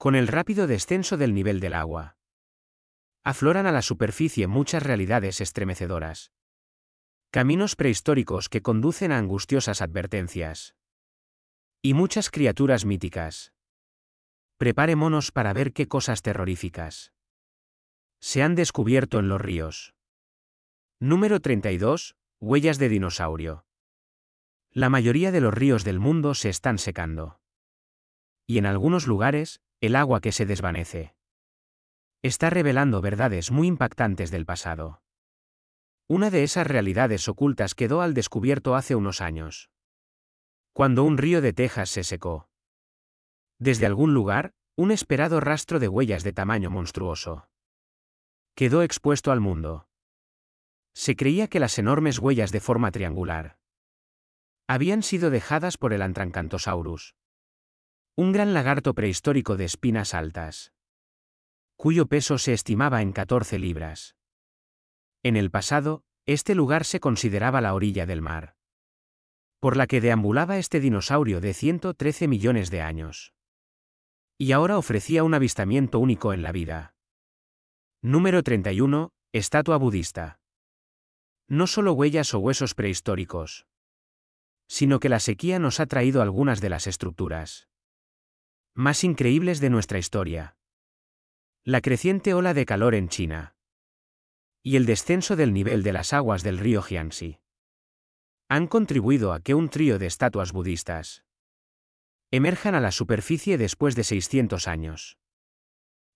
Con el rápido descenso del nivel del agua. Afloran a la superficie muchas realidades estremecedoras. Caminos prehistóricos que conducen a angustiosas advertencias. Y muchas criaturas míticas. Prepare monos para ver qué cosas terroríficas. Se han descubierto en los ríos. Número 32. Huellas de dinosaurio. La mayoría de los ríos del mundo se están secando. Y en algunos lugares, el agua que se desvanece. Está revelando verdades muy impactantes del pasado. Una de esas realidades ocultas quedó al descubierto hace unos años. Cuando un río de Texas se secó. Desde algún lugar, un esperado rastro de huellas de tamaño monstruoso. Quedó expuesto al mundo. Se creía que las enormes huellas de forma triangular, habían sido dejadas por el Antrancantosaurus. Un gran lagarto prehistórico de espinas altas. Cuyo peso se estimaba en 14 libras. En el pasado, este lugar se consideraba la orilla del mar. Por la que deambulaba este dinosaurio de 113 millones de años. Y ahora ofrecía un avistamiento único en la vida. Número 31. Estatua budista. No solo huellas o huesos prehistóricos sino que la sequía nos ha traído algunas de las estructuras más increíbles de nuestra historia. La creciente ola de calor en China y el descenso del nivel de las aguas del río Jiangxi han contribuido a que un trío de estatuas budistas emerjan a la superficie después de 600 años.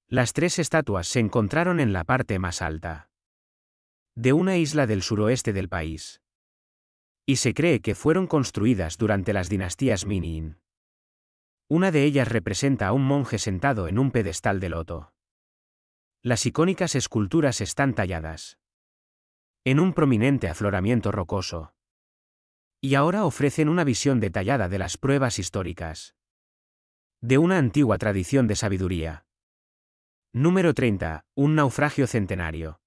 Las tres estatuas se encontraron en la parte más alta de una isla del suroeste del país y se cree que fueron construidas durante las dinastías Minin. Una de ellas representa a un monje sentado en un pedestal de loto. Las icónicas esculturas están talladas en un prominente afloramiento rocoso. Y ahora ofrecen una visión detallada de las pruebas históricas. De una antigua tradición de sabiduría. Número 30. Un naufragio centenario.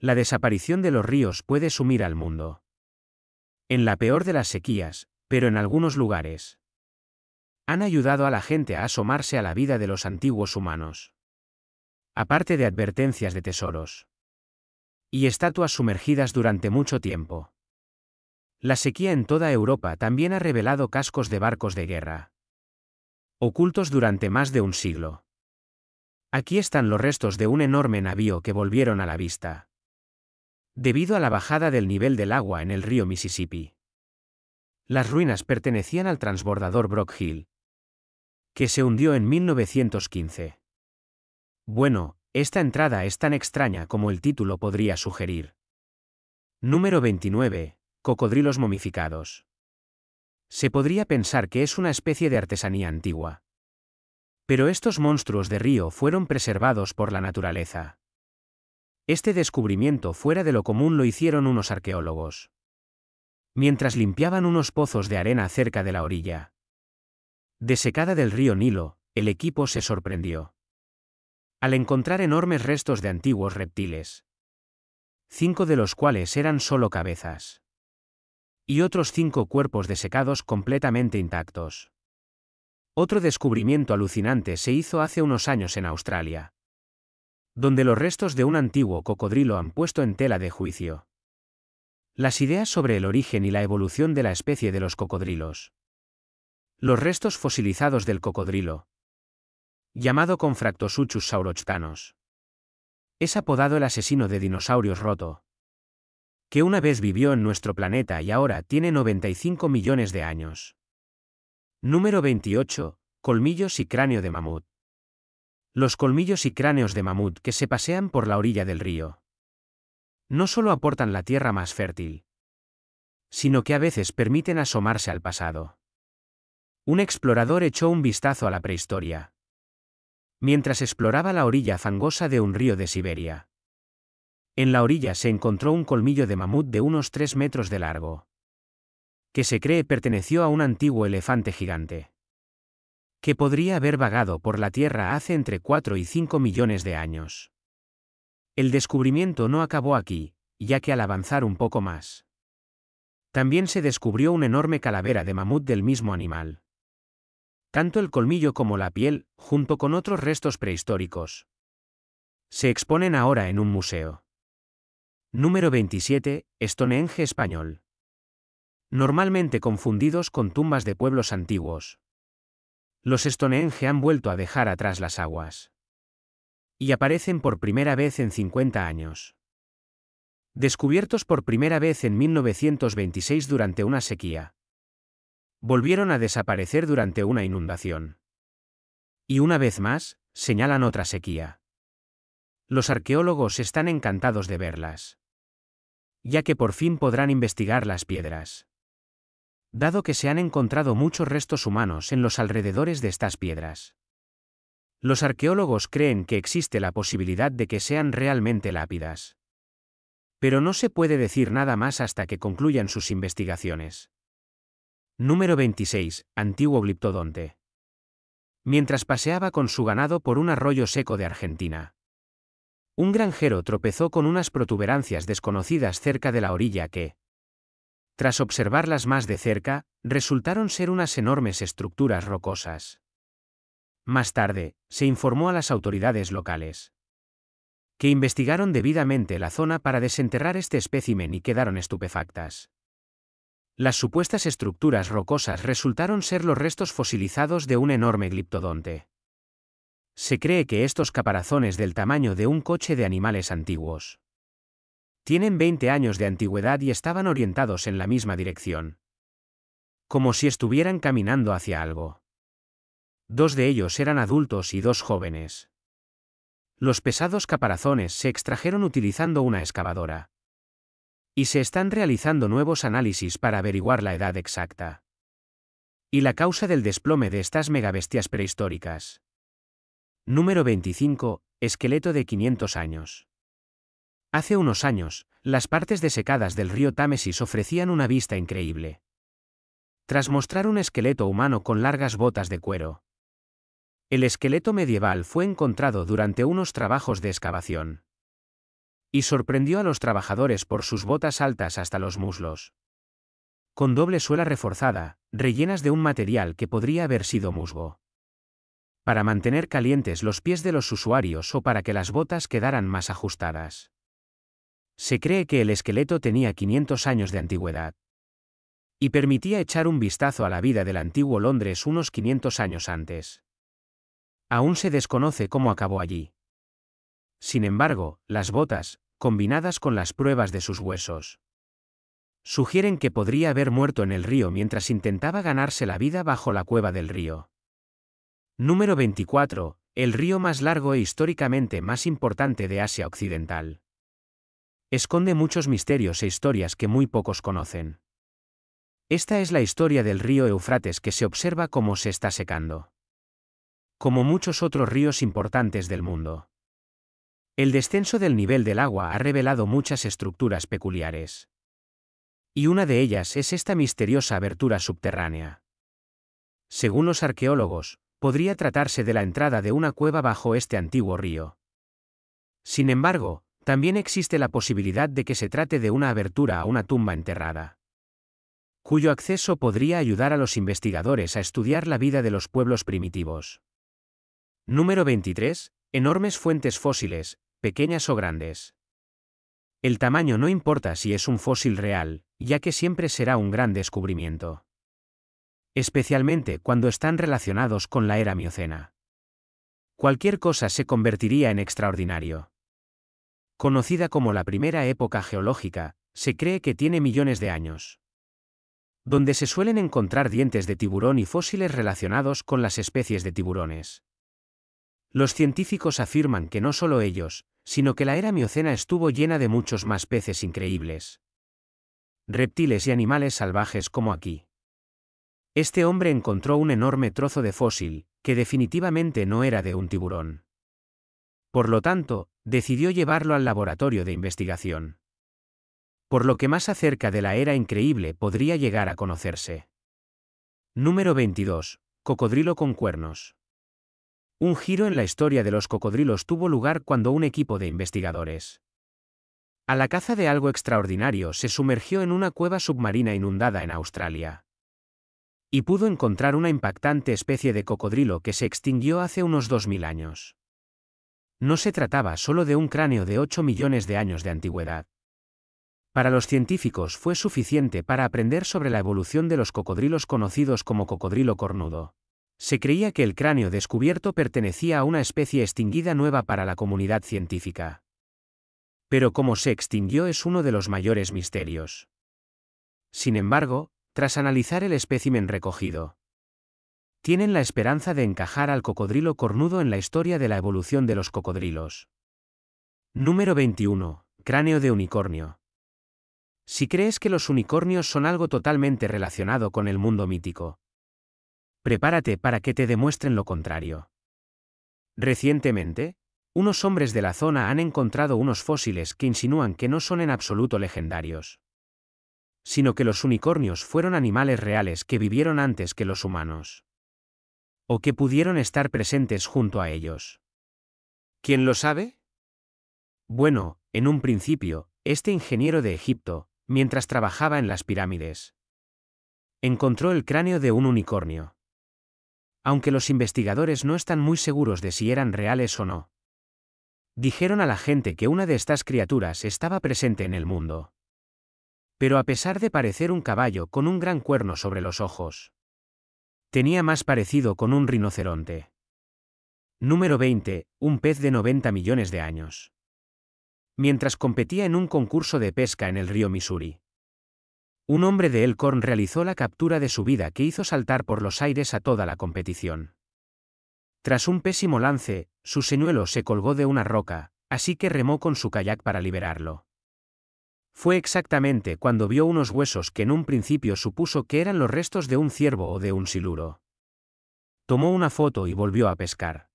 La desaparición de los ríos puede sumir al mundo. En la peor de las sequías, pero en algunos lugares. Han ayudado a la gente a asomarse a la vida de los antiguos humanos. Aparte de advertencias de tesoros. Y estatuas sumergidas durante mucho tiempo. La sequía en toda Europa también ha revelado cascos de barcos de guerra. Ocultos durante más de un siglo. Aquí están los restos de un enorme navío que volvieron a la vista debido a la bajada del nivel del agua en el río Mississippi. Las ruinas pertenecían al transbordador Brock Hill, que se hundió en 1915. Bueno, esta entrada es tan extraña como el título podría sugerir. Número 29. Cocodrilos momificados. Se podría pensar que es una especie de artesanía antigua. Pero estos monstruos de río fueron preservados por la naturaleza. Este descubrimiento fuera de lo común lo hicieron unos arqueólogos. Mientras limpiaban unos pozos de arena cerca de la orilla. Desecada del río Nilo, el equipo se sorprendió. Al encontrar enormes restos de antiguos reptiles. Cinco de los cuales eran solo cabezas. Y otros cinco cuerpos desecados completamente intactos. Otro descubrimiento alucinante se hizo hace unos años en Australia donde los restos de un antiguo cocodrilo han puesto en tela de juicio. Las ideas sobre el origen y la evolución de la especie de los cocodrilos. Los restos fosilizados del cocodrilo. Llamado Confractosuchus saurochtanos. Es apodado el asesino de dinosaurios roto. Que una vez vivió en nuestro planeta y ahora tiene 95 millones de años. Número 28. Colmillos y cráneo de mamut. Los colmillos y cráneos de mamut que se pasean por la orilla del río. No solo aportan la tierra más fértil, sino que a veces permiten asomarse al pasado. Un explorador echó un vistazo a la prehistoria. Mientras exploraba la orilla fangosa de un río de Siberia. En la orilla se encontró un colmillo de mamut de unos 3 metros de largo. Que se cree perteneció a un antiguo elefante gigante que podría haber vagado por la Tierra hace entre 4 y 5 millones de años. El descubrimiento no acabó aquí, ya que al avanzar un poco más, también se descubrió una enorme calavera de mamut del mismo animal. Tanto el colmillo como la piel, junto con otros restos prehistóricos. Se exponen ahora en un museo. Número 27, Stonehenge español. Normalmente confundidos con tumbas de pueblos antiguos. Los Stonehenge han vuelto a dejar atrás las aguas. Y aparecen por primera vez en 50 años. Descubiertos por primera vez en 1926 durante una sequía. Volvieron a desaparecer durante una inundación. Y una vez más, señalan otra sequía. Los arqueólogos están encantados de verlas. Ya que por fin podrán investigar las piedras. Dado que se han encontrado muchos restos humanos en los alrededores de estas piedras. Los arqueólogos creen que existe la posibilidad de que sean realmente lápidas. Pero no se puede decir nada más hasta que concluyan sus investigaciones. Número 26. Antiguo gliptodonte. Mientras paseaba con su ganado por un arroyo seco de Argentina. Un granjero tropezó con unas protuberancias desconocidas cerca de la orilla que, tras observarlas más de cerca, resultaron ser unas enormes estructuras rocosas. Más tarde, se informó a las autoridades locales, que investigaron debidamente la zona para desenterrar este espécimen y quedaron estupefactas. Las supuestas estructuras rocosas resultaron ser los restos fosilizados de un enorme gliptodonte. Se cree que estos caparazones del tamaño de un coche de animales antiguos tienen 20 años de antigüedad y estaban orientados en la misma dirección. Como si estuvieran caminando hacia algo. Dos de ellos eran adultos y dos jóvenes. Los pesados caparazones se extrajeron utilizando una excavadora. Y se están realizando nuevos análisis para averiguar la edad exacta. Y la causa del desplome de estas megabestias prehistóricas. Número 25. Esqueleto de 500 años. Hace unos años, las partes desecadas del río Támesis ofrecían una vista increíble. Tras mostrar un esqueleto humano con largas botas de cuero. El esqueleto medieval fue encontrado durante unos trabajos de excavación y sorprendió a los trabajadores por sus botas altas hasta los muslos. Con doble suela reforzada, rellenas de un material que podría haber sido musgo. Para mantener calientes los pies de los usuarios o para que las botas quedaran más ajustadas. Se cree que el esqueleto tenía 500 años de antigüedad. Y permitía echar un vistazo a la vida del antiguo Londres unos 500 años antes. Aún se desconoce cómo acabó allí. Sin embargo, las botas, combinadas con las pruebas de sus huesos, sugieren que podría haber muerto en el río mientras intentaba ganarse la vida bajo la cueva del río. Número 24. El río más largo e históricamente más importante de Asia Occidental. Esconde muchos misterios e historias que muy pocos conocen. Esta es la historia del río Eufrates que se observa cómo se está secando. Como muchos otros ríos importantes del mundo. El descenso del nivel del agua ha revelado muchas estructuras peculiares. Y una de ellas es esta misteriosa abertura subterránea. Según los arqueólogos, podría tratarse de la entrada de una cueva bajo este antiguo río. Sin embargo, también existe la posibilidad de que se trate de una abertura a una tumba enterrada, cuyo acceso podría ayudar a los investigadores a estudiar la vida de los pueblos primitivos. Número 23. Enormes fuentes fósiles, pequeñas o grandes. El tamaño no importa si es un fósil real, ya que siempre será un gran descubrimiento. Especialmente cuando están relacionados con la era miocena. Cualquier cosa se convertiría en extraordinario. Conocida como la primera época geológica, se cree que tiene millones de años. Donde se suelen encontrar dientes de tiburón y fósiles relacionados con las especies de tiburones. Los científicos afirman que no solo ellos, sino que la era miocena estuvo llena de muchos más peces increíbles. Reptiles y animales salvajes como aquí. Este hombre encontró un enorme trozo de fósil, que definitivamente no era de un tiburón. Por lo tanto, decidió llevarlo al laboratorio de investigación. Por lo que más acerca de la era increíble podría llegar a conocerse. Número 22. Cocodrilo con cuernos. Un giro en la historia de los cocodrilos tuvo lugar cuando un equipo de investigadores, a la caza de algo extraordinario, se sumergió en una cueva submarina inundada en Australia. Y pudo encontrar una impactante especie de cocodrilo que se extinguió hace unos 2.000 años. No se trataba solo de un cráneo de 8 millones de años de antigüedad. Para los científicos fue suficiente para aprender sobre la evolución de los cocodrilos conocidos como cocodrilo cornudo. Se creía que el cráneo descubierto pertenecía a una especie extinguida nueva para la comunidad científica. Pero cómo se extinguió es uno de los mayores misterios. Sin embargo, tras analizar el espécimen recogido, tienen la esperanza de encajar al cocodrilo cornudo en la historia de la evolución de los cocodrilos. Número 21. Cráneo de unicornio. Si crees que los unicornios son algo totalmente relacionado con el mundo mítico, prepárate para que te demuestren lo contrario. Recientemente, unos hombres de la zona han encontrado unos fósiles que insinúan que no son en absoluto legendarios, sino que los unicornios fueron animales reales que vivieron antes que los humanos o que pudieron estar presentes junto a ellos. ¿Quién lo sabe? Bueno, en un principio, este ingeniero de Egipto, mientras trabajaba en las pirámides, encontró el cráneo de un unicornio. Aunque los investigadores no están muy seguros de si eran reales o no. Dijeron a la gente que una de estas criaturas estaba presente en el mundo. Pero a pesar de parecer un caballo con un gran cuerno sobre los ojos, Tenía más parecido con un rinoceronte. Número 20. Un pez de 90 millones de años. Mientras competía en un concurso de pesca en el río Missouri. Un hombre de Elkhorn realizó la captura de su vida que hizo saltar por los aires a toda la competición. Tras un pésimo lance, su señuelo se colgó de una roca, así que remó con su kayak para liberarlo. Fue exactamente cuando vio unos huesos que en un principio supuso que eran los restos de un ciervo o de un siluro. Tomó una foto y volvió a pescar.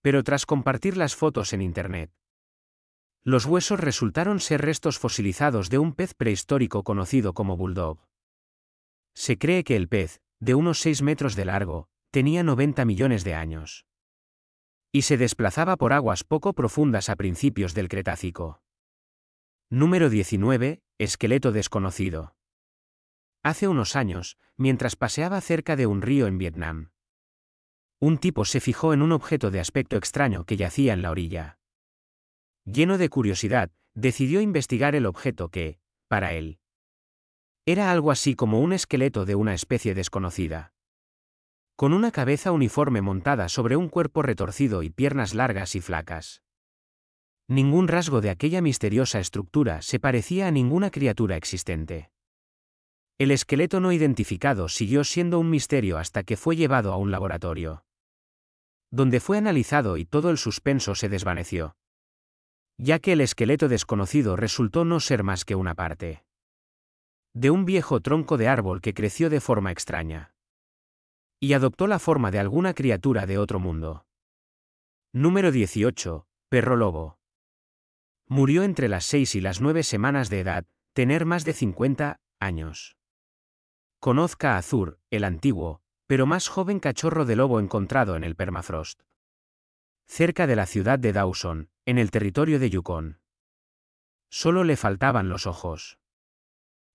Pero tras compartir las fotos en Internet, los huesos resultaron ser restos fosilizados de un pez prehistórico conocido como bulldog. Se cree que el pez, de unos 6 metros de largo, tenía 90 millones de años. Y se desplazaba por aguas poco profundas a principios del Cretácico. Número 19. Esqueleto desconocido. Hace unos años, mientras paseaba cerca de un río en Vietnam, un tipo se fijó en un objeto de aspecto extraño que yacía en la orilla. Lleno de curiosidad, decidió investigar el objeto que, para él, era algo así como un esqueleto de una especie desconocida. Con una cabeza uniforme montada sobre un cuerpo retorcido y piernas largas y flacas. Ningún rasgo de aquella misteriosa estructura se parecía a ninguna criatura existente. El esqueleto no identificado siguió siendo un misterio hasta que fue llevado a un laboratorio. Donde fue analizado y todo el suspenso se desvaneció. Ya que el esqueleto desconocido resultó no ser más que una parte. De un viejo tronco de árbol que creció de forma extraña. Y adoptó la forma de alguna criatura de otro mundo. Número 18. Perro lobo. Murió entre las seis y las nueve semanas de edad, tener más de 50 años. Conozca a Azur, el antiguo, pero más joven cachorro de lobo encontrado en el permafrost. Cerca de la ciudad de Dawson, en el territorio de Yukon. Solo le faltaban los ojos.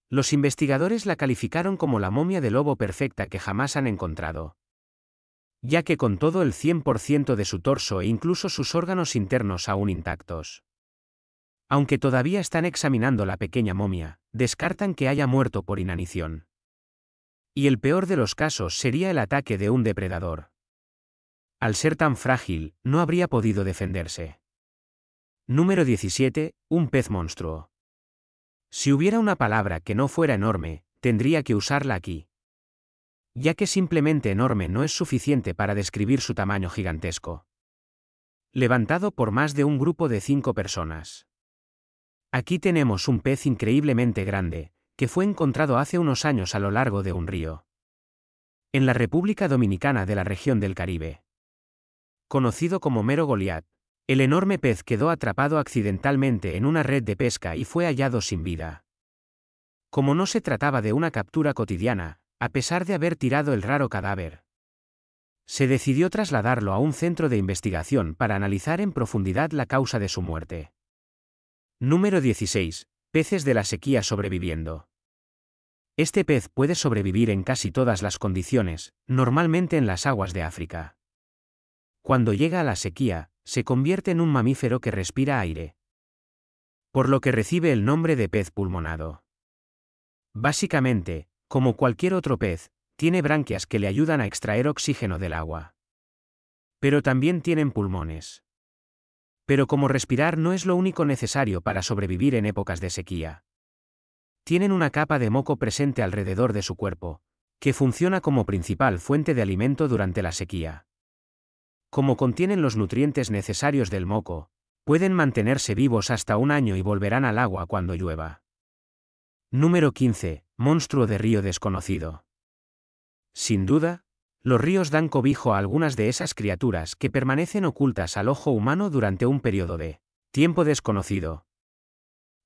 Los investigadores la calificaron como la momia de lobo perfecta que jamás han encontrado. Ya que con todo el 100% de su torso e incluso sus órganos internos aún intactos. Aunque todavía están examinando la pequeña momia, descartan que haya muerto por inanición. Y el peor de los casos sería el ataque de un depredador. Al ser tan frágil, no habría podido defenderse. Número 17. Un pez monstruo. Si hubiera una palabra que no fuera enorme, tendría que usarla aquí. Ya que simplemente enorme no es suficiente para describir su tamaño gigantesco. Levantado por más de un grupo de cinco personas. Aquí tenemos un pez increíblemente grande, que fue encontrado hace unos años a lo largo de un río. En la República Dominicana de la región del Caribe. Conocido como Mero Goliat, el enorme pez quedó atrapado accidentalmente en una red de pesca y fue hallado sin vida. Como no se trataba de una captura cotidiana, a pesar de haber tirado el raro cadáver, se decidió trasladarlo a un centro de investigación para analizar en profundidad la causa de su muerte. Número 16. Peces de la sequía sobreviviendo. Este pez puede sobrevivir en casi todas las condiciones, normalmente en las aguas de África. Cuando llega a la sequía, se convierte en un mamífero que respira aire. Por lo que recibe el nombre de pez pulmonado. Básicamente, como cualquier otro pez, tiene branquias que le ayudan a extraer oxígeno del agua. Pero también tienen pulmones. Pero como respirar no es lo único necesario para sobrevivir en épocas de sequía. Tienen una capa de moco presente alrededor de su cuerpo, que funciona como principal fuente de alimento durante la sequía. Como contienen los nutrientes necesarios del moco, pueden mantenerse vivos hasta un año y volverán al agua cuando llueva. Número 15. Monstruo de río desconocido. Sin duda, los ríos dan cobijo a algunas de esas criaturas que permanecen ocultas al ojo humano durante un periodo de tiempo desconocido.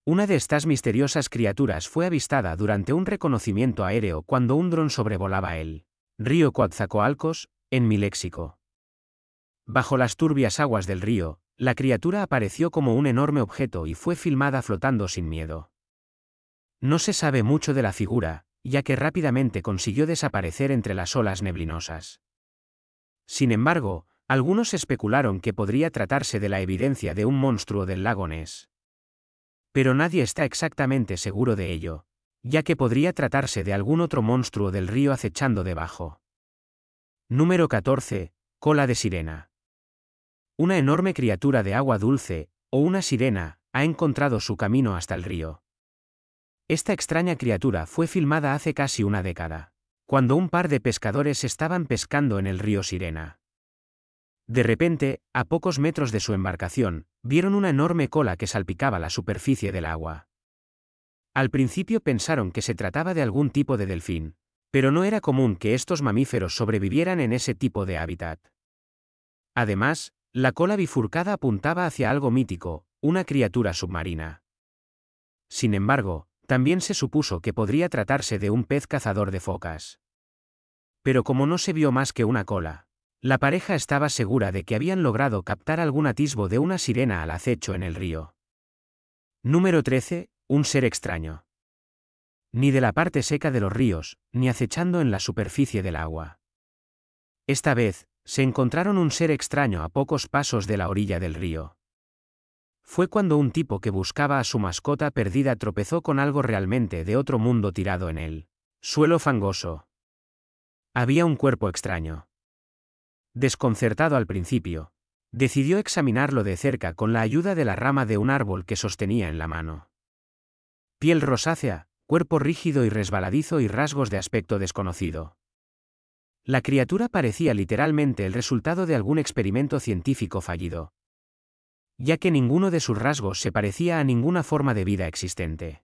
Una de estas misteriosas criaturas fue avistada durante un reconocimiento aéreo cuando un dron sobrevolaba el río Coatzacoalcos, en mi léxico. Bajo las turbias aguas del río, la criatura apareció como un enorme objeto y fue filmada flotando sin miedo. No se sabe mucho de la figura, ya que rápidamente consiguió desaparecer entre las olas neblinosas. Sin embargo, algunos especularon que podría tratarse de la evidencia de un monstruo del lago Ness. Pero nadie está exactamente seguro de ello, ya que podría tratarse de algún otro monstruo del río acechando debajo. Número 14. Cola de sirena. Una enorme criatura de agua dulce, o una sirena, ha encontrado su camino hasta el río. Esta extraña criatura fue filmada hace casi una década, cuando un par de pescadores estaban pescando en el río Sirena. De repente, a pocos metros de su embarcación, vieron una enorme cola que salpicaba la superficie del agua. Al principio pensaron que se trataba de algún tipo de delfín, pero no era común que estos mamíferos sobrevivieran en ese tipo de hábitat. Además, la cola bifurcada apuntaba hacia algo mítico, una criatura submarina. Sin embargo, también se supuso que podría tratarse de un pez cazador de focas. Pero como no se vio más que una cola, la pareja estaba segura de que habían logrado captar algún atisbo de una sirena al acecho en el río. Número 13. Un ser extraño. Ni de la parte seca de los ríos, ni acechando en la superficie del agua. Esta vez, se encontraron un ser extraño a pocos pasos de la orilla del río. Fue cuando un tipo que buscaba a su mascota perdida tropezó con algo realmente de otro mundo tirado en él. Suelo fangoso. Había un cuerpo extraño. Desconcertado al principio, decidió examinarlo de cerca con la ayuda de la rama de un árbol que sostenía en la mano. Piel rosácea, cuerpo rígido y resbaladizo y rasgos de aspecto desconocido. La criatura parecía literalmente el resultado de algún experimento científico fallido. Ya que ninguno de sus rasgos se parecía a ninguna forma de vida existente.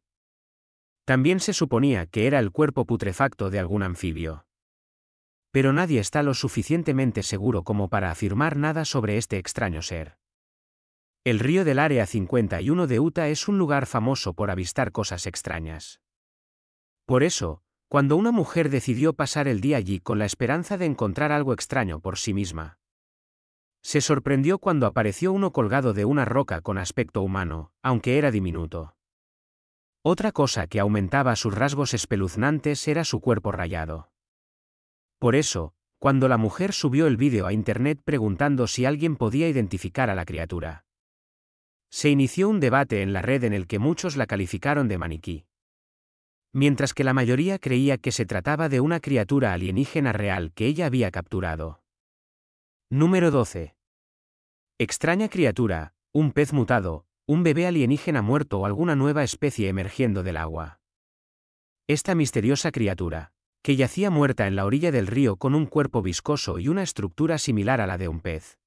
También se suponía que era el cuerpo putrefacto de algún anfibio pero nadie está lo suficientemente seguro como para afirmar nada sobre este extraño ser. El río del Área 51 de Utah es un lugar famoso por avistar cosas extrañas. Por eso, cuando una mujer decidió pasar el día allí con la esperanza de encontrar algo extraño por sí misma, se sorprendió cuando apareció uno colgado de una roca con aspecto humano, aunque era diminuto. Otra cosa que aumentaba sus rasgos espeluznantes era su cuerpo rayado. Por eso, cuando la mujer subió el vídeo a Internet preguntando si alguien podía identificar a la criatura. Se inició un debate en la red en el que muchos la calificaron de maniquí. Mientras que la mayoría creía que se trataba de una criatura alienígena real que ella había capturado. Número 12. Extraña criatura, un pez mutado, un bebé alienígena muerto o alguna nueva especie emergiendo del agua. Esta misteriosa criatura, que yacía muerta en la orilla del río con un cuerpo viscoso y una estructura similar a la de un pez.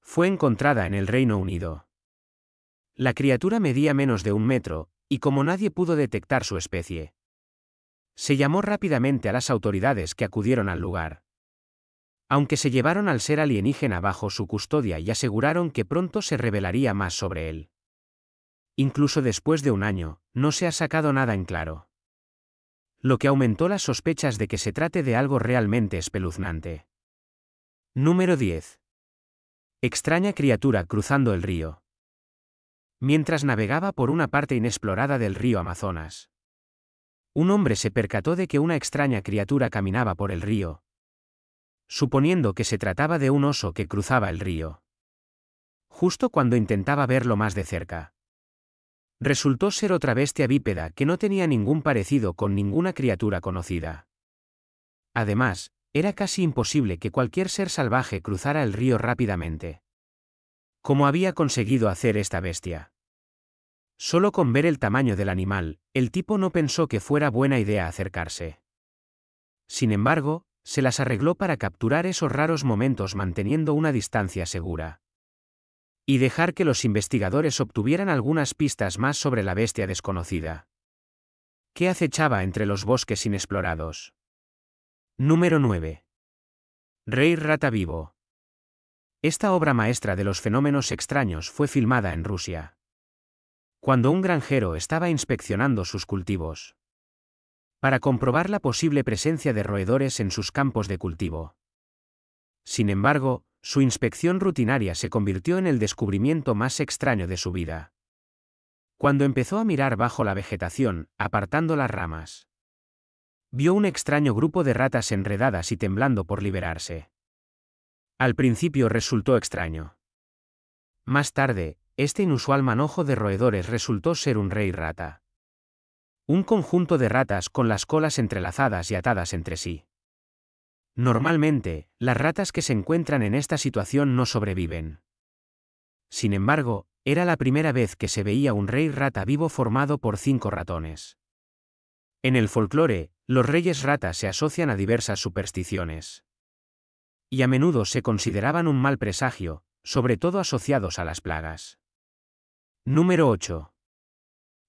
Fue encontrada en el Reino Unido. La criatura medía menos de un metro, y como nadie pudo detectar su especie, se llamó rápidamente a las autoridades que acudieron al lugar. Aunque se llevaron al ser alienígena bajo su custodia y aseguraron que pronto se revelaría más sobre él. Incluso después de un año, no se ha sacado nada en claro lo que aumentó las sospechas de que se trate de algo realmente espeluznante. Número 10. Extraña criatura cruzando el río. Mientras navegaba por una parte inexplorada del río Amazonas. un hombre se percató de que una extraña criatura caminaba por el río, suponiendo que se trataba de un oso que cruzaba el río. Justo cuando intentaba verlo más de cerca. Resultó ser otra bestia bípeda que no tenía ningún parecido con ninguna criatura conocida. Además, era casi imposible que cualquier ser salvaje cruzara el río rápidamente. ¿Cómo había conseguido hacer esta bestia? Solo con ver el tamaño del animal, el tipo no pensó que fuera buena idea acercarse. Sin embargo, se las arregló para capturar esos raros momentos manteniendo una distancia segura. Y dejar que los investigadores obtuvieran algunas pistas más sobre la bestia desconocida. ¿Qué acechaba entre los bosques inexplorados? Número 9. Rey Rata Vivo. Esta obra maestra de los fenómenos extraños fue filmada en Rusia. Cuando un granjero estaba inspeccionando sus cultivos. Para comprobar la posible presencia de roedores en sus campos de cultivo. Sin embargo, su inspección rutinaria se convirtió en el descubrimiento más extraño de su vida. Cuando empezó a mirar bajo la vegetación, apartando las ramas, vio un extraño grupo de ratas enredadas y temblando por liberarse. Al principio resultó extraño. Más tarde, este inusual manojo de roedores resultó ser un rey rata. Un conjunto de ratas con las colas entrelazadas y atadas entre sí. Normalmente, las ratas que se encuentran en esta situación no sobreviven. Sin embargo, era la primera vez que se veía un rey rata vivo formado por cinco ratones. En el folclore, los reyes ratas se asocian a diversas supersticiones. Y a menudo se consideraban un mal presagio, sobre todo asociados a las plagas. Número 8.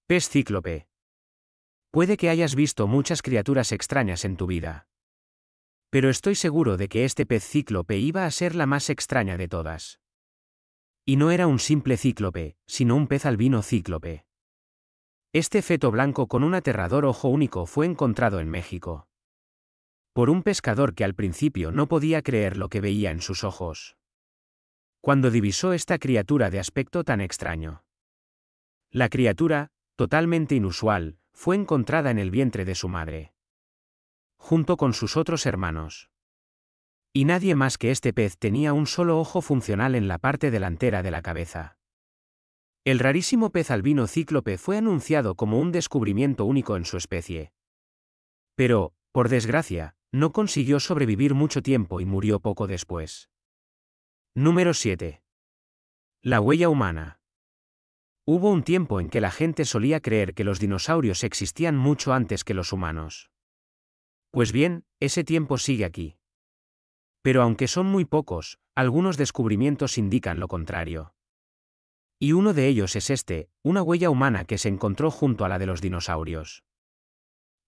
Pez cíclope. Puede que hayas visto muchas criaturas extrañas en tu vida pero estoy seguro de que este pez cíclope iba a ser la más extraña de todas. Y no era un simple cíclope, sino un pez albino cíclope. Este feto blanco con un aterrador ojo único fue encontrado en México. Por un pescador que al principio no podía creer lo que veía en sus ojos. Cuando divisó esta criatura de aspecto tan extraño. La criatura, totalmente inusual, fue encontrada en el vientre de su madre junto con sus otros hermanos. Y nadie más que este pez tenía un solo ojo funcional en la parte delantera de la cabeza. El rarísimo pez albino cíclope fue anunciado como un descubrimiento único en su especie. Pero, por desgracia, no consiguió sobrevivir mucho tiempo y murió poco después. Número 7. La huella humana. Hubo un tiempo en que la gente solía creer que los dinosaurios existían mucho antes que los humanos. Pues bien, ese tiempo sigue aquí. Pero aunque son muy pocos, algunos descubrimientos indican lo contrario. Y uno de ellos es este, una huella humana que se encontró junto a la de los dinosaurios.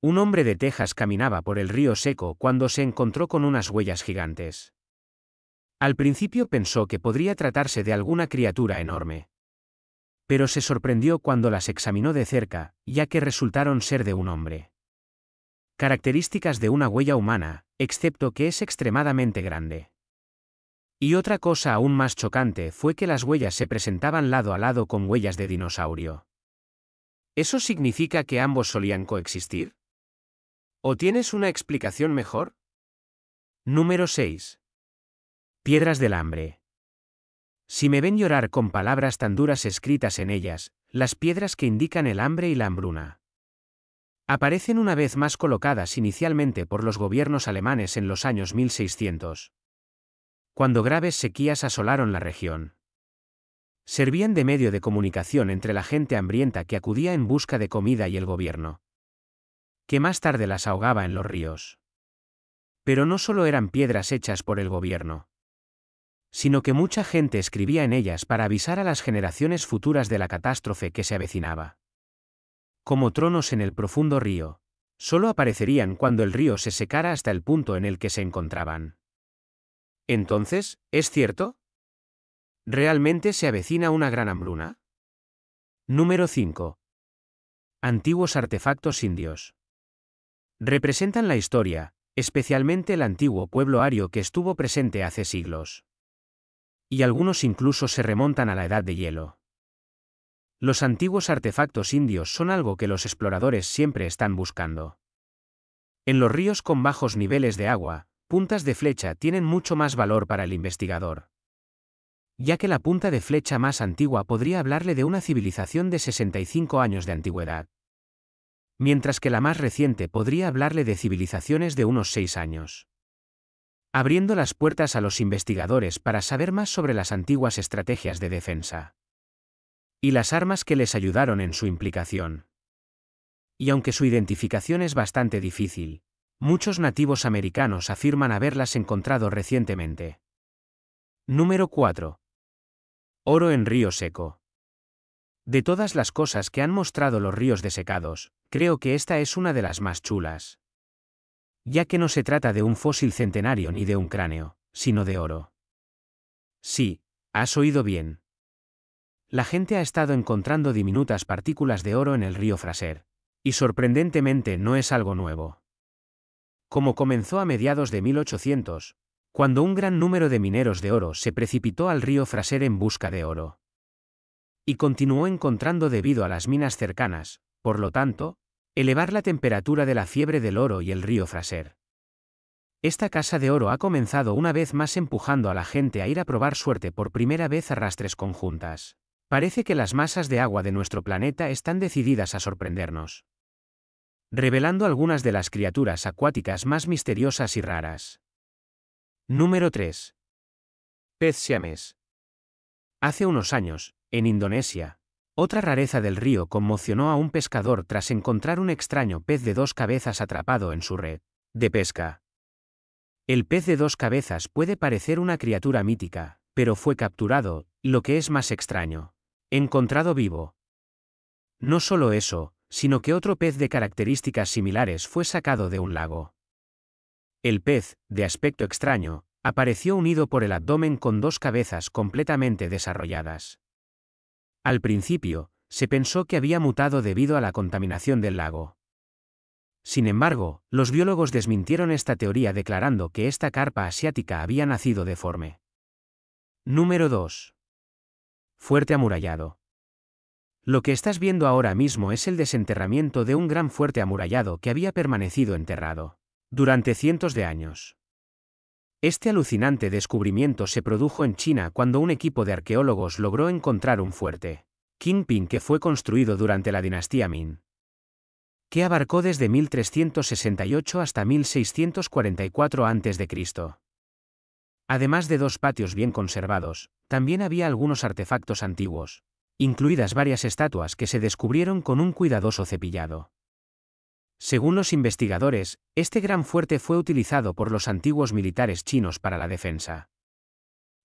Un hombre de Texas caminaba por el río seco cuando se encontró con unas huellas gigantes. Al principio pensó que podría tratarse de alguna criatura enorme. Pero se sorprendió cuando las examinó de cerca, ya que resultaron ser de un hombre. Características de una huella humana, excepto que es extremadamente grande. Y otra cosa aún más chocante fue que las huellas se presentaban lado a lado con huellas de dinosaurio. ¿Eso significa que ambos solían coexistir? ¿O tienes una explicación mejor? Número 6. Piedras del hambre. Si me ven llorar con palabras tan duras escritas en ellas, las piedras que indican el hambre y la hambruna aparecen una vez más colocadas inicialmente por los gobiernos alemanes en los años 1600. Cuando graves sequías asolaron la región. Servían de medio de comunicación entre la gente hambrienta que acudía en busca de comida y el gobierno. Que más tarde las ahogaba en los ríos. Pero no solo eran piedras hechas por el gobierno. Sino que mucha gente escribía en ellas para avisar a las generaciones futuras de la catástrofe que se avecinaba como tronos en el profundo río. Solo aparecerían cuando el río se secara hasta el punto en el que se encontraban. Entonces, ¿es cierto? ¿Realmente se avecina una gran hambruna? Número 5. Antiguos artefactos indios. Representan la historia, especialmente el antiguo pueblo ario que estuvo presente hace siglos. Y algunos incluso se remontan a la edad de hielo. Los antiguos artefactos indios son algo que los exploradores siempre están buscando. En los ríos con bajos niveles de agua, puntas de flecha tienen mucho más valor para el investigador. Ya que la punta de flecha más antigua podría hablarle de una civilización de 65 años de antigüedad. Mientras que la más reciente podría hablarle de civilizaciones de unos 6 años. Abriendo las puertas a los investigadores para saber más sobre las antiguas estrategias de defensa y las armas que les ayudaron en su implicación. Y aunque su identificación es bastante difícil, muchos nativos americanos afirman haberlas encontrado recientemente. Número 4. Oro en río seco. De todas las cosas que han mostrado los ríos desecados, creo que esta es una de las más chulas. Ya que no se trata de un fósil centenario ni de un cráneo, sino de oro. Sí, has oído bien la gente ha estado encontrando diminutas partículas de oro en el río Fraser. Y sorprendentemente no es algo nuevo. Como comenzó a mediados de 1800, cuando un gran número de mineros de oro se precipitó al río Fraser en busca de oro. Y continuó encontrando debido a las minas cercanas, por lo tanto, elevar la temperatura de la fiebre del oro y el río Fraser. Esta casa de oro ha comenzado una vez más empujando a la gente a ir a probar suerte por primera vez a rastres conjuntas. Parece que las masas de agua de nuestro planeta están decididas a sorprendernos. Revelando algunas de las criaturas acuáticas más misteriosas y raras. Número 3. Pez siames. Hace unos años, en Indonesia, otra rareza del río conmocionó a un pescador tras encontrar un extraño pez de dos cabezas atrapado en su red de pesca. El pez de dos cabezas puede parecer una criatura mítica, pero fue capturado, lo que es más extraño, Encontrado vivo. No solo eso, sino que otro pez de características similares fue sacado de un lago. El pez, de aspecto extraño, apareció unido por el abdomen con dos cabezas completamente desarrolladas. Al principio, se pensó que había mutado debido a la contaminación del lago. Sin embargo, los biólogos desmintieron esta teoría declarando que esta carpa asiática había nacido deforme. Número 2. Fuerte amurallado. Lo que estás viendo ahora mismo es el desenterramiento de un gran fuerte amurallado que había permanecido enterrado durante cientos de años. Este alucinante descubrimiento se produjo en China cuando un equipo de arqueólogos logró encontrar un fuerte, Qingping que fue construido durante la dinastía Ming, que abarcó desde 1368 hasta 1644 a.C. Además de dos patios bien conservados, también había algunos artefactos antiguos, incluidas varias estatuas que se descubrieron con un cuidadoso cepillado. Según los investigadores, este gran fuerte fue utilizado por los antiguos militares chinos para la defensa.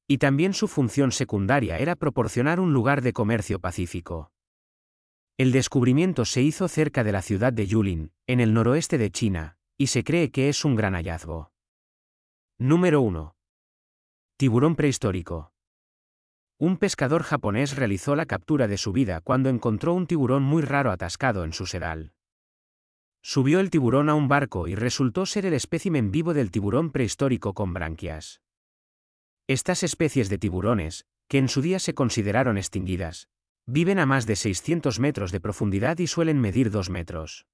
Y también su función secundaria era proporcionar un lugar de comercio pacífico. El descubrimiento se hizo cerca de la ciudad de Yulin, en el noroeste de China, y se cree que es un gran hallazgo. Número 1. Tiburón prehistórico. Un pescador japonés realizó la captura de su vida cuando encontró un tiburón muy raro atascado en su sedal. Subió el tiburón a un barco y resultó ser el espécimen vivo del tiburón prehistórico con branquias. Estas especies de tiburones, que en su día se consideraron extinguidas, viven a más de 600 metros de profundidad y suelen medir 2 metros.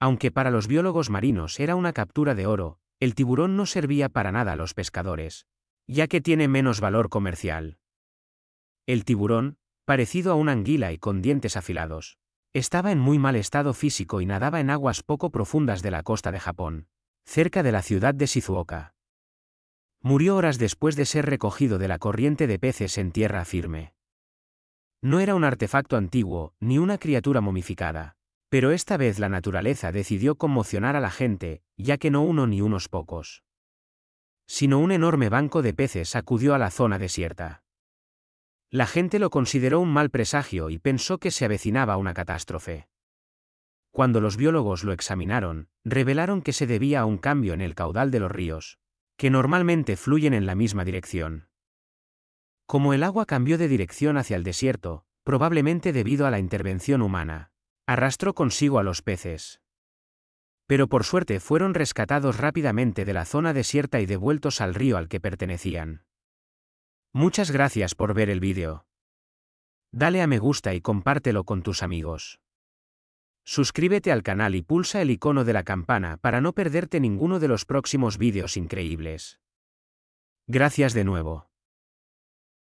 Aunque para los biólogos marinos era una captura de oro, el tiburón no servía para nada a los pescadores, ya que tiene menos valor comercial. El tiburón, parecido a una anguila y con dientes afilados, estaba en muy mal estado físico y nadaba en aguas poco profundas de la costa de Japón, cerca de la ciudad de Shizuoka. Murió horas después de ser recogido de la corriente de peces en tierra firme. No era un artefacto antiguo, ni una criatura momificada, pero esta vez la naturaleza decidió conmocionar a la gente, ya que no uno ni unos pocos sino un enorme banco de peces acudió a la zona desierta. La gente lo consideró un mal presagio y pensó que se avecinaba una catástrofe. Cuando los biólogos lo examinaron, revelaron que se debía a un cambio en el caudal de los ríos, que normalmente fluyen en la misma dirección. Como el agua cambió de dirección hacia el desierto, probablemente debido a la intervención humana, arrastró consigo a los peces pero por suerte fueron rescatados rápidamente de la zona desierta y devueltos al río al que pertenecían. Muchas gracias por ver el vídeo. Dale a me gusta y compártelo con tus amigos. Suscríbete al canal y pulsa el icono de la campana para no perderte ninguno de los próximos vídeos increíbles. Gracias de nuevo.